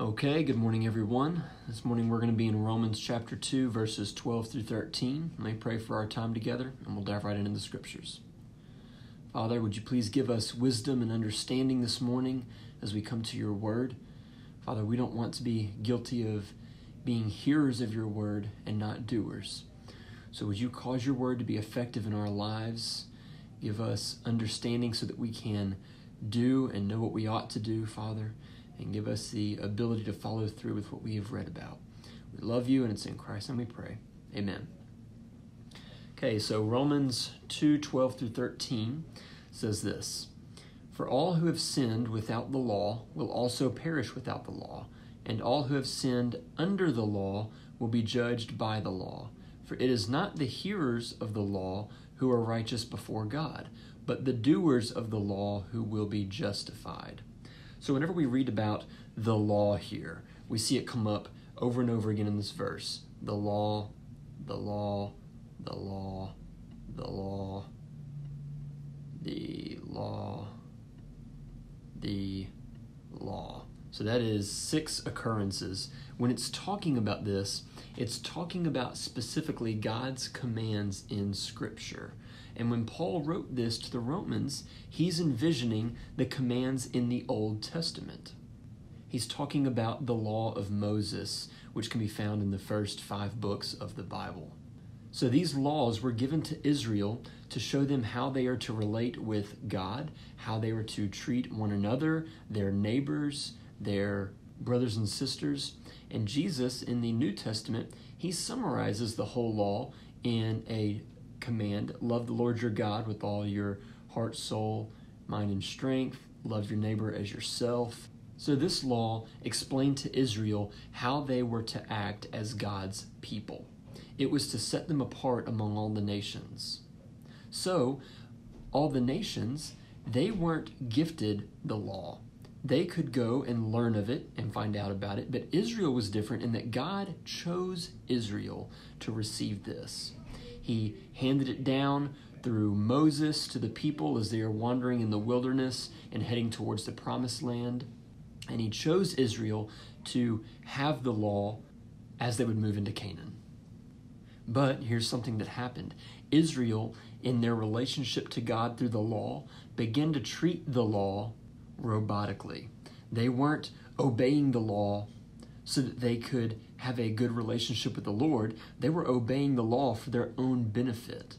Okay, good morning, everyone. This morning we're going to be in Romans chapter 2, verses 12 through 13. Let me pray for our time together, and we'll dive right into the scriptures. Father, would you please give us wisdom and understanding this morning as we come to your word? Father, we don't want to be guilty of being hearers of your word and not doers. So would you cause your word to be effective in our lives? Give us understanding so that we can do and know what we ought to do, Father, and give us the ability to follow through with what we have read about. We love you, and it's in Christ and we pray. Amen. Okay, so Romans 2 12 through 13 says this For all who have sinned without the law will also perish without the law, and all who have sinned under the law will be judged by the law. For it is not the hearers of the law who are righteous before God, but the doers of the law who will be justified. So, whenever we read about the law here, we see it come up over and over again in this verse the law, the law, the law, the law, the law, the. So, that is six occurrences. When it's talking about this, it's talking about specifically God's commands in Scripture. And when Paul wrote this to the Romans, he's envisioning the commands in the Old Testament. He's talking about the law of Moses, which can be found in the first five books of the Bible. So these laws were given to Israel to show them how they are to relate with God, how they are to treat one another, their neighbors, their brothers and sisters. And Jesus in the New Testament, he summarizes the whole law in a command love the Lord your God with all your heart, soul, mind, and strength. Love your neighbor as yourself. So, this law explained to Israel how they were to act as God's people. It was to set them apart among all the nations. So, all the nations, they weren't gifted the law. They could go and learn of it and find out about it, but Israel was different in that God chose Israel to receive this. He handed it down through Moses to the people as they are wandering in the wilderness and heading towards the promised land. And he chose Israel to have the law as they would move into Canaan. But here's something that happened Israel, in their relationship to God through the law, began to treat the law robotically. They weren't obeying the law so that they could have a good relationship with the Lord, they were obeying the law for their own benefit.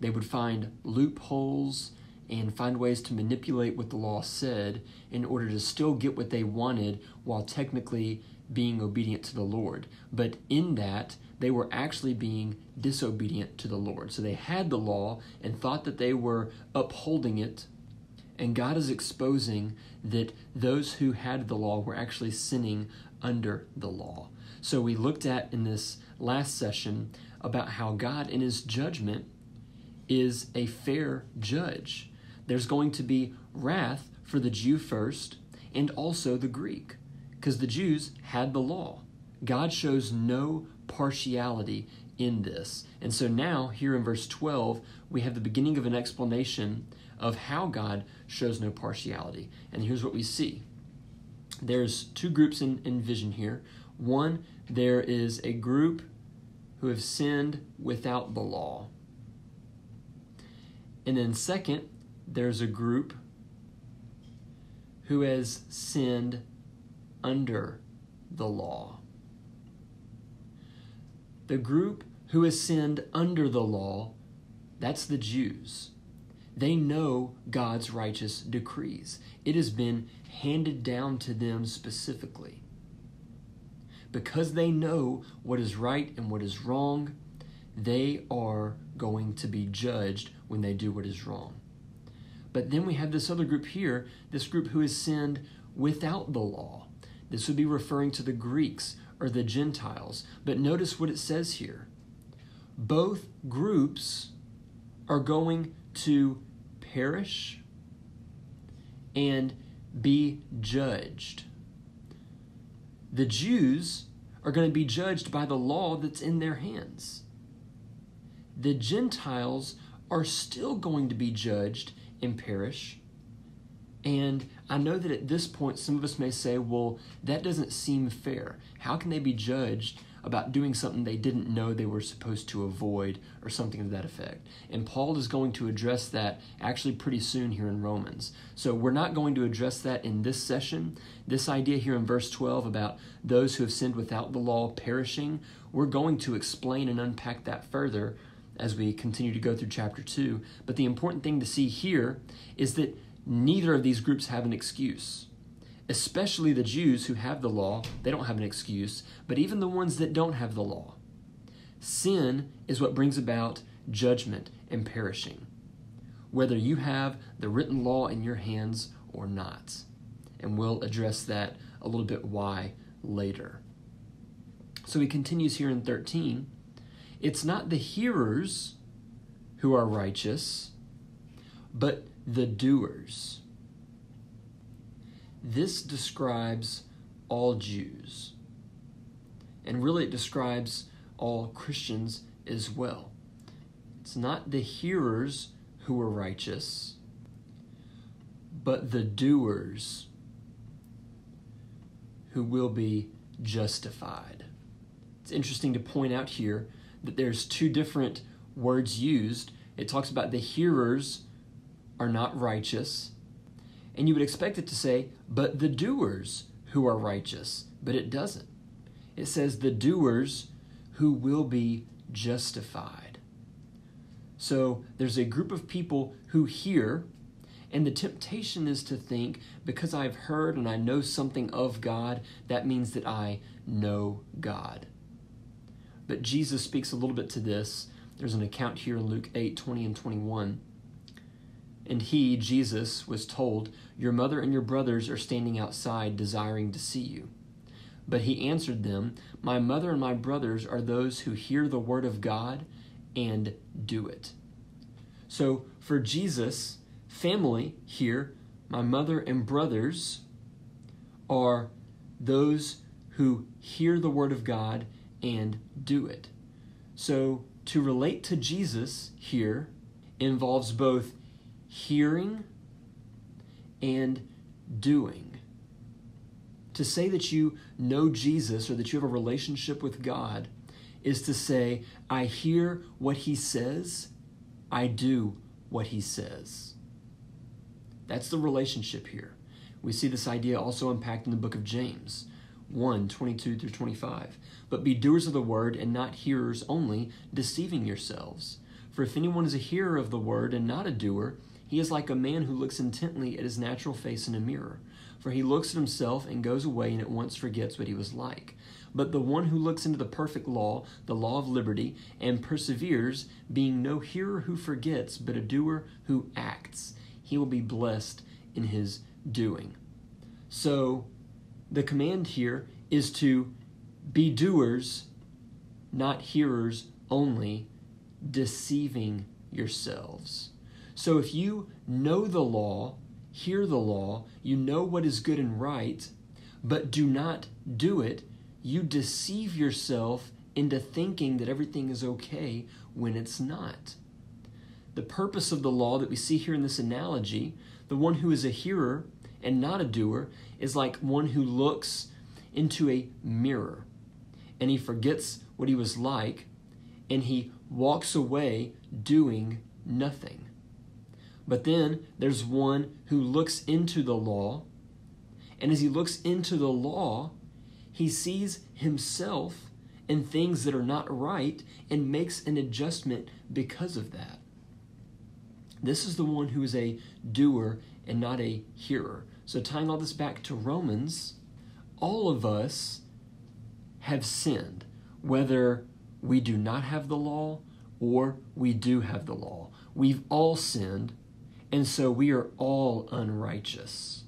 They would find loopholes and find ways to manipulate what the law said in order to still get what they wanted while technically being obedient to the Lord. But in that, they were actually being disobedient to the Lord. So they had the law and thought that they were upholding it. And God is exposing that those who had the law were actually sinning under the law. So we looked at in this last session about how God, in his judgment, is a fair judge. There's going to be wrath for the Jew first and also the Greek, because the Jews had the law. God shows no partiality in this. And so now, here in verse 12, we have the beginning of an explanation of how God shows no partiality. And here's what we see there's two groups in, in vision here. One, there is a group who have sinned without the law. And then, second, there's a group who has sinned under the law. The group who has sinned under the law, that's the Jews. They know God's righteous decrees. It has been handed down to them specifically. Because they know what is right and what is wrong, they are going to be judged when they do what is wrong. But then we have this other group here, this group who has sinned without the law. This would be referring to the Greeks or the Gentiles. But notice what it says here. Both groups are going to perish and be judged. The Jews are going to be judged by the law that's in their hands. The Gentiles are still going to be judged and perish. And I know that at this point, some of us may say, well, that doesn't seem fair. How can they be judged about doing something they didn't know they were supposed to avoid or something to that effect? And Paul is going to address that actually pretty soon here in Romans. So we're not going to address that in this session. This idea here in verse 12 about those who have sinned without the law perishing, we're going to explain and unpack that further as we continue to go through chapter 2. But the important thing to see here is that neither of these groups have an excuse. Especially the Jews who have the law, they don't have an excuse, but even the ones that don't have the law. Sin is what brings about judgment and perishing, whether you have the written law in your hands or not. And we'll address that a little bit why later. So he continues here in 13 it's not the hearers who are righteous, but the doers. This describes all Jews. And really, it describes all Christians as well. It's not the hearers who are righteous, but the doers who will be justified. It's interesting to point out here that there's two different words used. It talks about the hearers are not righteous. And you would expect it to say, but the doers who are righteous. But it doesn't. It says the doers who will be justified. So there's a group of people who hear, and the temptation is to think, because I've heard and I know something of God, that means that I know God. But Jesus speaks a little bit to this. There's an account here in Luke 8 20 and 21. And he, Jesus, was told, Your mother and your brothers are standing outside desiring to see you. But he answered them, My mother and my brothers are those who hear the word of God and do it. So for Jesus, family here, my mother and brothers are those who hear the word of God and do it. So, to relate to Jesus here involves both hearing and doing. To say that you know Jesus or that you have a relationship with God is to say, I hear what he says, I do what he says. That's the relationship here. We see this idea also unpacked in the book of James 1 22 through 25. But be doers of the word and not hearers only, deceiving yourselves. For if anyone is a hearer of the word and not a doer, he is like a man who looks intently at his natural face in a mirror. For he looks at himself and goes away and at once forgets what he was like. But the one who looks into the perfect law, the law of liberty, and perseveres, being no hearer who forgets, but a doer who acts, he will be blessed in his doing. So, the command here is to be doers, not hearers only, deceiving yourselves. So if you know the law, hear the law, you know what is good and right, but do not do it, you deceive yourself into thinking that everything is okay when it's not. The purpose of the law that we see here in this analogy, the one who is a hearer and not a doer, is like one who looks into a mirror and he forgets what he was like and he walks away doing nothing. But then there's one who looks into the law, and as he looks into the law, he sees himself in things that are not right and makes an adjustment because of that. This is the one who is a doer and not a hearer. So, tying all this back to Romans, all of us have sinned, whether we do not have the law or we do have the law. We've all sinned, and so we are all unrighteous.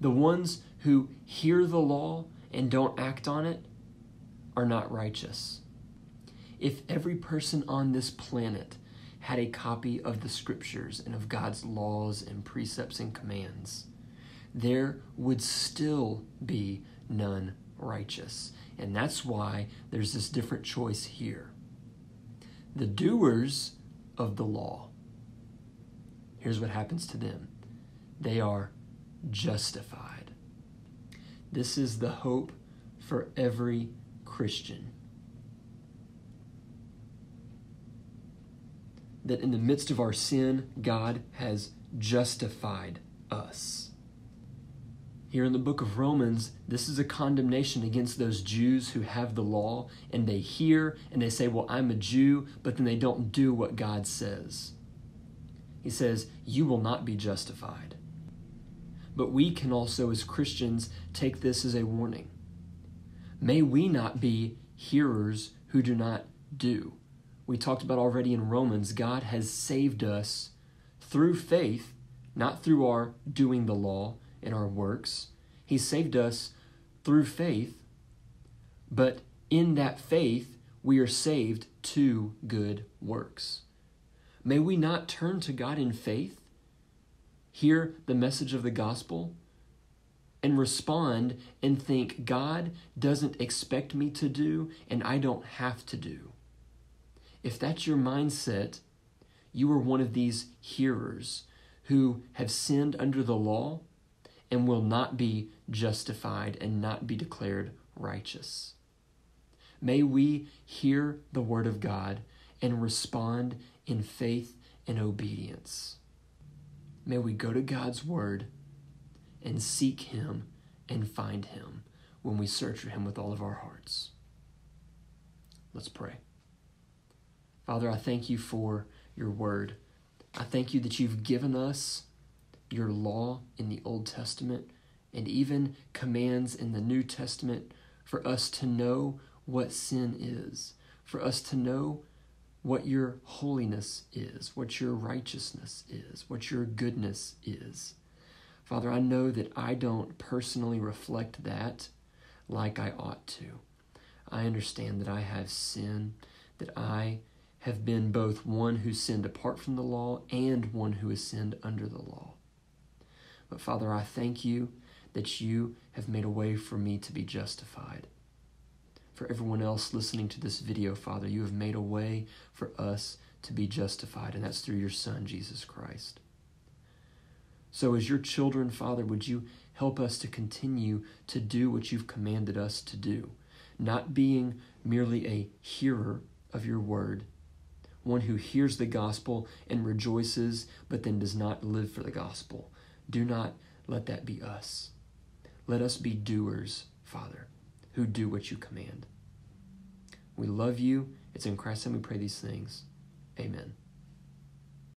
The ones who hear the law and don't act on it are not righteous. If every person on this planet had a copy of the scriptures and of God's laws and precepts and commands, there would still be none righteous. And that's why there's this different choice here. The doers of the law, here's what happens to them they are justified. This is the hope for every Christian. That in the midst of our sin, God has justified us. Here in the book of Romans, this is a condemnation against those Jews who have the law and they hear and they say, Well, I'm a Jew, but then they don't do what God says. He says, You will not be justified. But we can also, as Christians, take this as a warning. May we not be hearers who do not do. We talked about already in Romans, God has saved us through faith, not through our doing the law and our works. He saved us through faith, but in that faith, we are saved to good works. May we not turn to God in faith, hear the message of the gospel, and respond and think God doesn't expect me to do and I don't have to do. If that's your mindset, you are one of these hearers who have sinned under the law and will not be justified and not be declared righteous. May we hear the word of God and respond in faith and obedience. May we go to God's word and seek Him and find Him when we search for Him with all of our hearts. Let's pray. Father, I thank you for your word. I thank you that you've given us your law in the Old Testament and even commands in the New Testament for us to know what sin is, for us to know what your holiness is, what your righteousness is, what your goodness is. Father, I know that I don't personally reflect that like I ought to. I understand that I have sin, that I have been both one who sinned apart from the law and one who has sinned under the law. But Father, I thank you that you have made a way for me to be justified. For everyone else listening to this video, Father, you have made a way for us to be justified, and that's through your Son, Jesus Christ. So, as your children, Father, would you help us to continue to do what you've commanded us to do, not being merely a hearer of your word, one who hears the gospel and rejoices, but then does not live for the gospel, do not let that be us. Let us be doers, Father, who do what you command. We love you. It's in Christ's name we pray these things. Amen.